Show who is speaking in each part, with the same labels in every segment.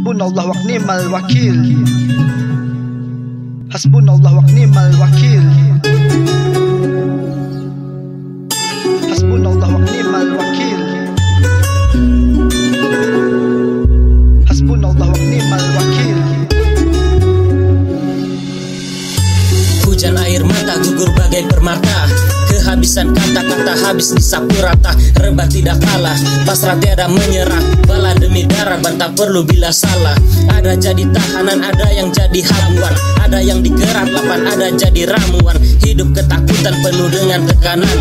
Speaker 1: حسبنا الله ونعم الوكيل. حسبنا الله ونعم الوكيل. حسبنا الله ونعم الوكيل.
Speaker 2: Hujan air mata gugur bagai permata. Kehabisan kata-kata habis disapu rata. Rebah tidak kalah, pasrah tiada menyerah. Bala demi darah, bantah perlu bila salah. Ada jadi tahanan, ada yang jadi haluan. Ada yang digerak, lapan ada jadi ramuan. Hidup ketakutan penuh dengan tekanan.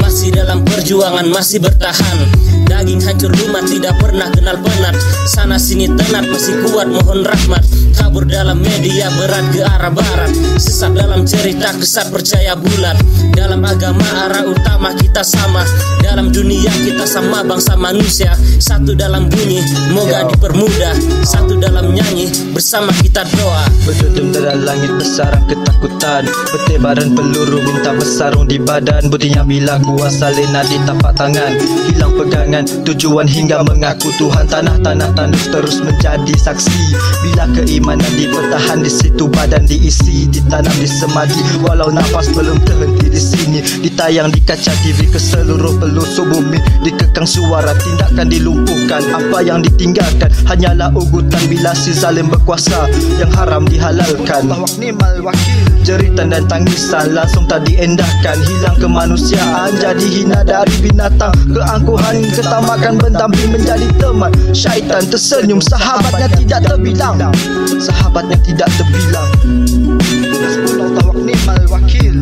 Speaker 2: Masih dalam perjuangan, masih bertahan Daging hancur rumah tidak pernah kenal penat. Sana sini tenat masih kuat mohon rahmat. Kabur dalam media berat ke arah barat. Sesat dalam cerita kesat percaya bulat. Dalam agama arah utama kita sama. Dalam dunia kita sama bangsa manusia. Satu dalam bunyi moga dipermudah. Satu dalam nyanyi bersama kita doa.
Speaker 1: Berdudum dalam langit bersarang ketakutan. Bertebaran peluru minta bersarung di badan. Buktinya bila kuasa lena di tapak tangan. Hilang pegangan tujuan hingga mengaku Tuhan Tanah-tanah tandus terus menjadi saksi. Bila keimanan dipertahan di situ badan diisi Ditanam di semadi. Walau nafas belum terhenti di sini Ditayang di kaca TV ke seluruh pelosok bumi. Dikekang suara tindakan dilumpuhkan. Apa yang ditinggalkan hanyalah ugutan Bila si zalim berkuasa yang haram dihalalkan. Jeritan dan tangisan langsung tak diendahkan. Hilang kemanusiaan jadi hina dari binatang. Keangkuhan ketamakan berdamping menjadi teman Syaitan tersenyum sahabatnya tidak terbilang. Sahabatnya tidak terbilang. Hasbunallah wa ni'mal wakil.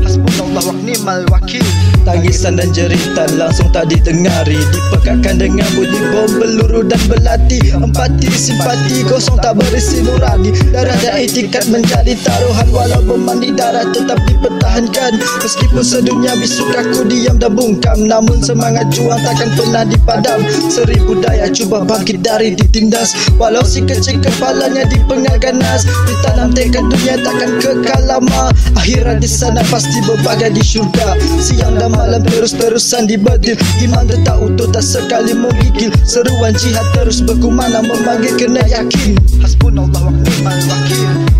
Speaker 1: Hasbunallah wa ni'mal wakil Tangisan dan jeritan langsung tak didengari. Dipekatkan dengan bunyi bom peluru dan belati Empati, simpati kosong tak berisi nurani Darah dan etikat menjadi taruhan Walau memandi darah tetap dipertahankan. Meskipun sedunia bisu kaku diam dan bungkam Namun semangat juang takkan pernah dipadam. Seribu daya cuba bangkit dari ditindas. Walau si kecil kepalanya dipengal ganas Ditanam tekad dunia takkan kekal lama. Akhirat di sana pasti berbagai di syurga. Siang dan malam terus-terusan dibadil Iman tetap utuh tak sekali menggigil. Seruan jihad terus berkumandang memanggil kena yakin. Hasbunallah wa ni'mal wakil